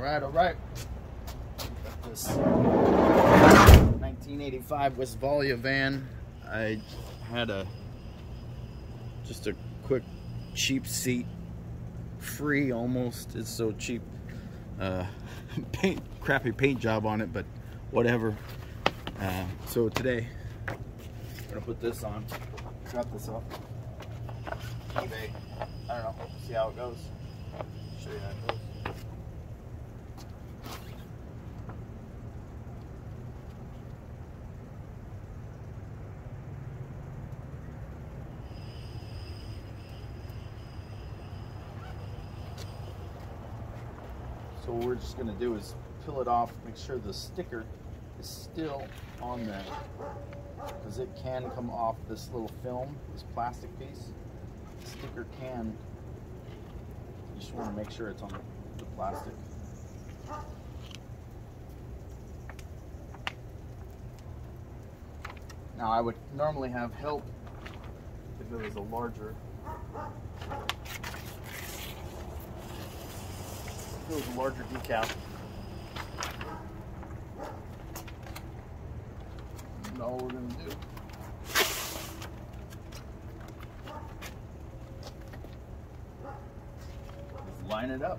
right, all right. This 1985 Westfalia van. I had a just a quick cheap seat, free almost. It's so cheap. Uh, paint, crappy paint job on it, but whatever. Uh, so today, I'm gonna put this on. Cut this off. eBay. I don't know. See how it goes. Show you how it goes. So what we're just gonna do is peel it off, make sure the sticker is still on there. Because it can come off this little film, this plastic piece. The sticker can, you just wanna make sure it's on the plastic. Now I would normally have help if it was a larger It was a larger decal. And all we're gonna do. line it up.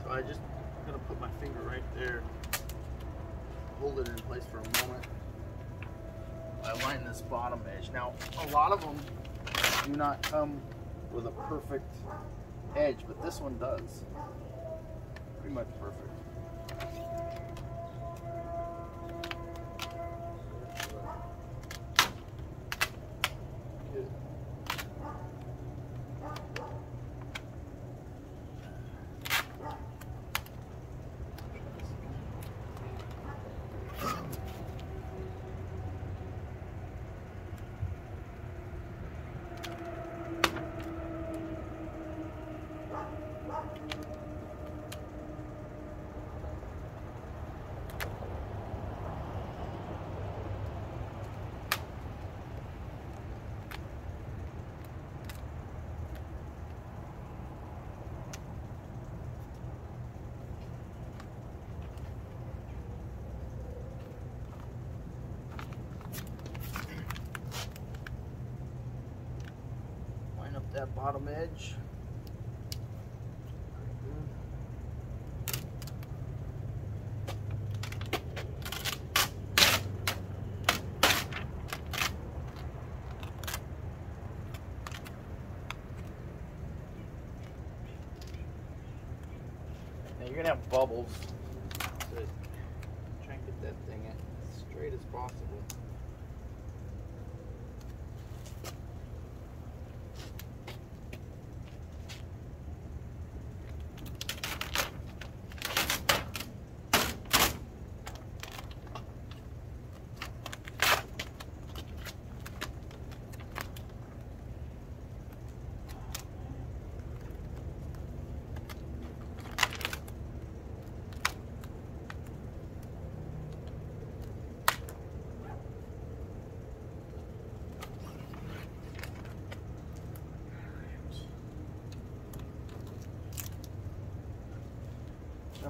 So I just gonna put my finger right there, hold it in place for a moment. I line this bottom edge. Now, a lot of them do not come with a perfect edge, but this one does. Pretty much perfect. Good. Line up that bottom edge. Now you're gonna have bubbles. So try and get that thing as straight as possible.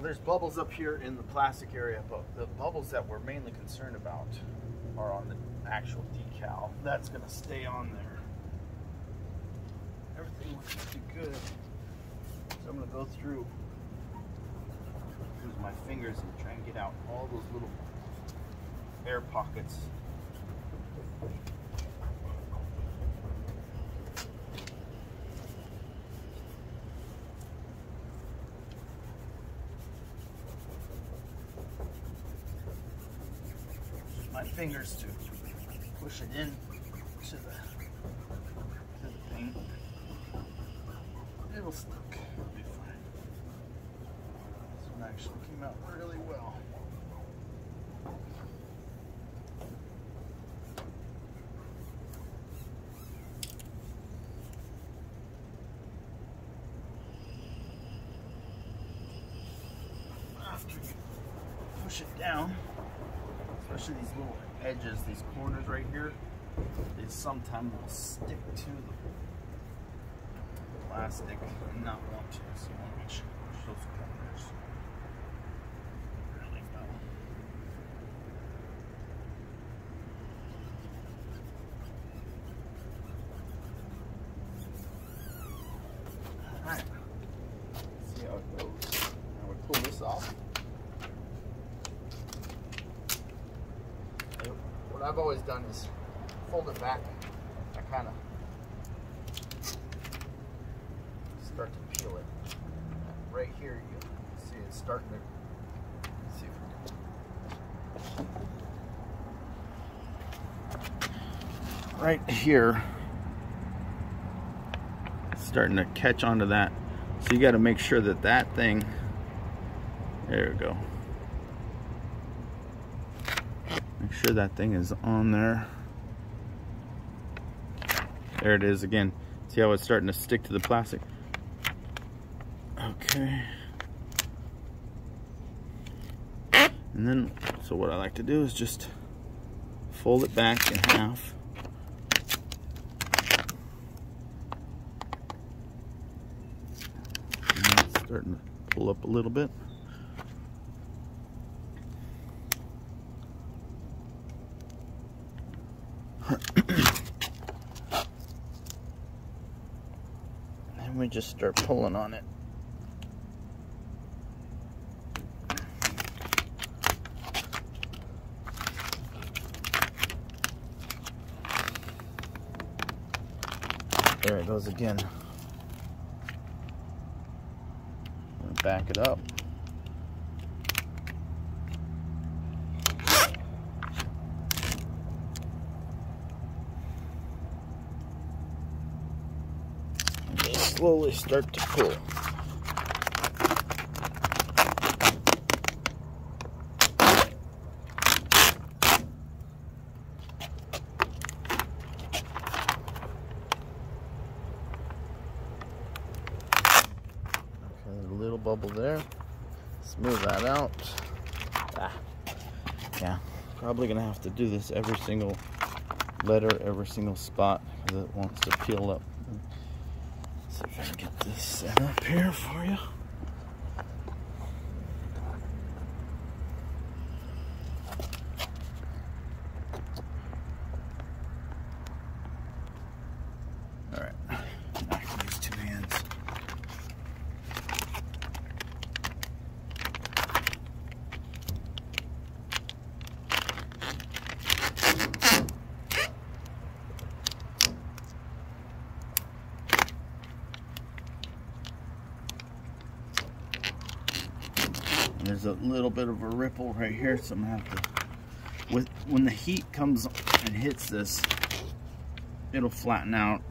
There's bubbles up here in the plastic area, but the bubbles that we're mainly concerned about are on the actual decal. That's gonna stay on there. Everything looks pretty good. So I'm gonna go through, use my fingers and try and get out all those little air pockets. My fingers to push it in to the, to the paint. It'll stick. It'll be fine. This one actually came out really well. push it down, especially these little edges, these corners right here, they sometimes will stick to the plastic and not want to. So you want to make sure those corners really well. Alright. See how it goes. Now we pull this off. What I've always done is fold it back. I kind of start to peel it. Right here, you see it's starting to. See if we can. right here, starting to catch onto that. So you got to make sure that that thing. There we go. Make sure that thing is on there. There it is again. See how it's starting to stick to the plastic? Okay. And then, so what I like to do is just fold it back in half. Starting to pull up a little bit. And we just start pulling on it. There it goes again. Back it up. Slowly start to pull. Okay, a little bubble there. Smooth that out. Ah. Yeah, probably gonna have to do this every single letter, every single spot because it wants to peel up. See if I can get this set up here for you. All right, back these two hands. There's a little bit of a ripple right here, so I'm gonna have to. With when the heat comes and hits this, it'll flatten out.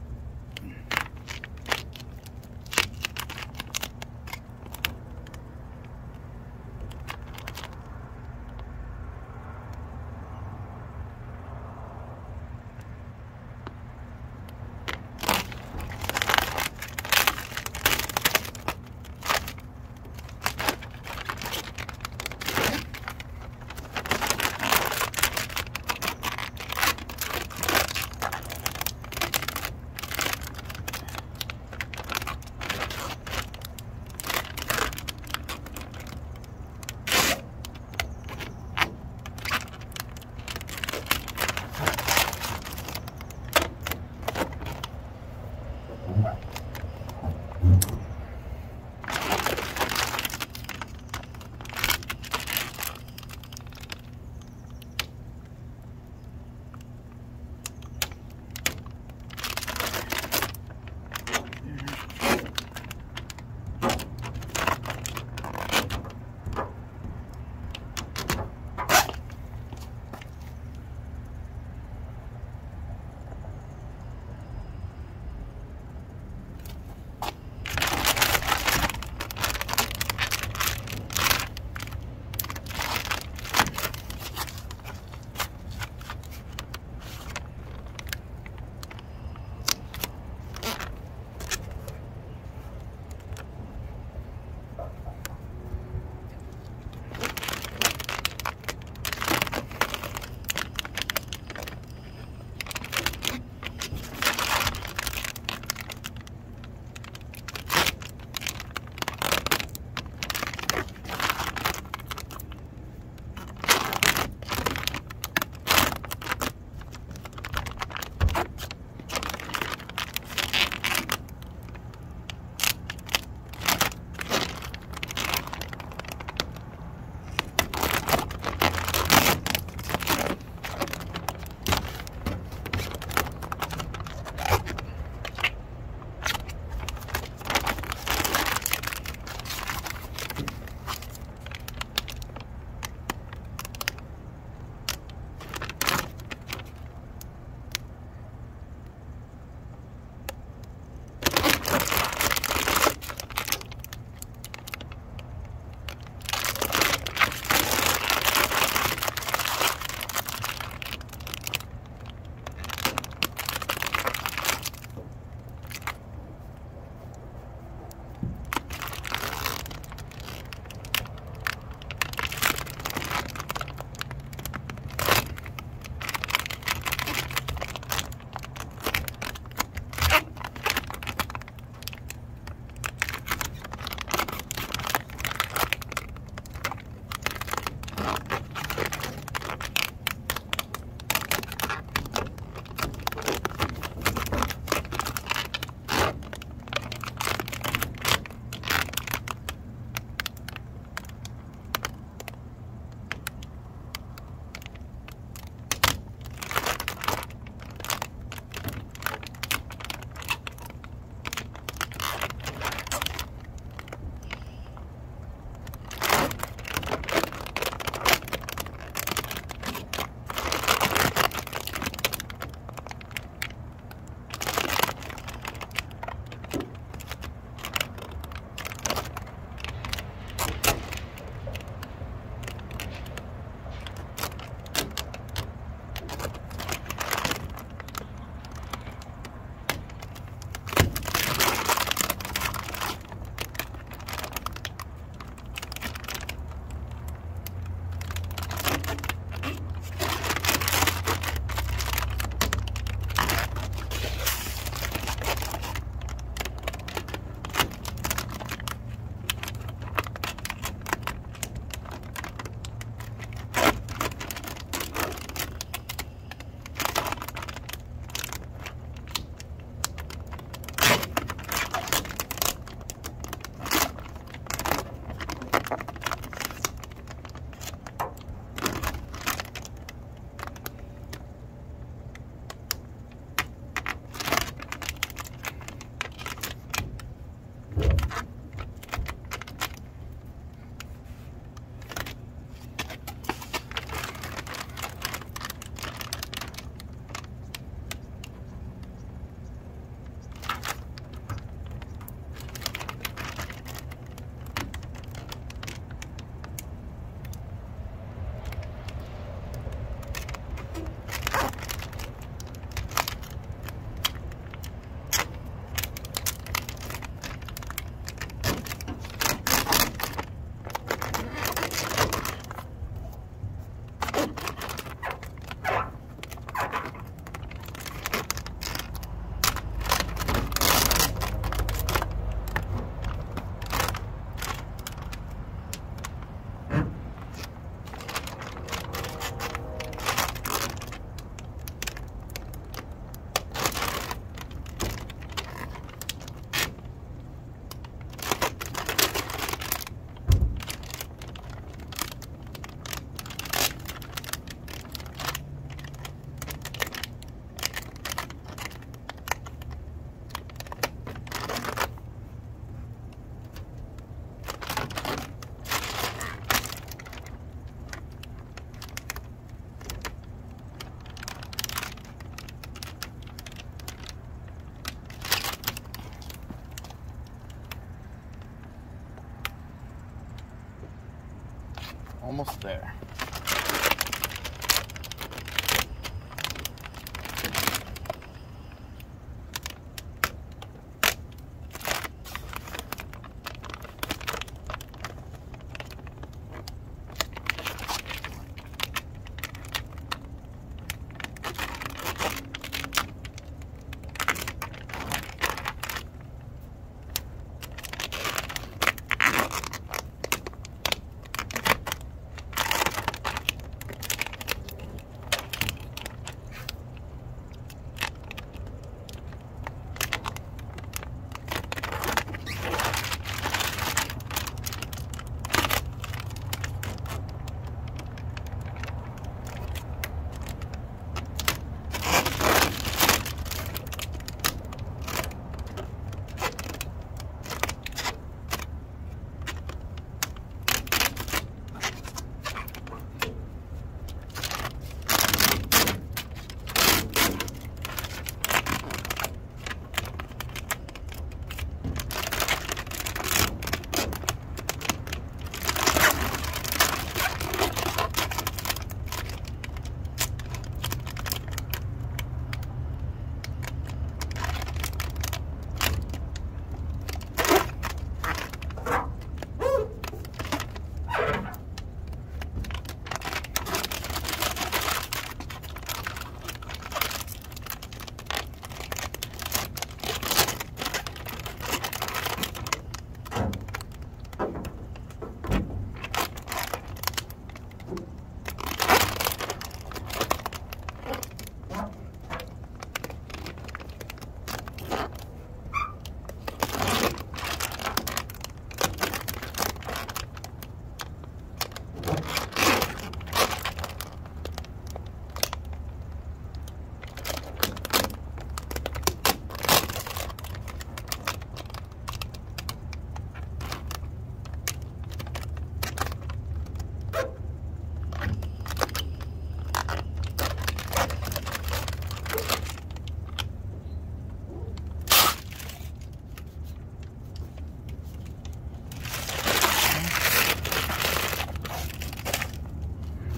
Almost there.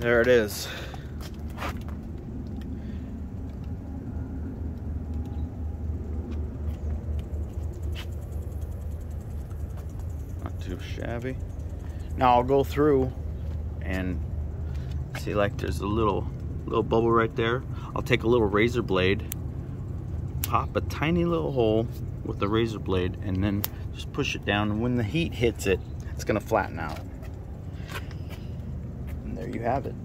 There it is. Not too shabby. Now I'll go through and see like there's a little little bubble right there. I'll take a little razor blade, pop a tiny little hole with the razor blade and then just push it down and when the heat hits it, it's gonna flatten out you have it.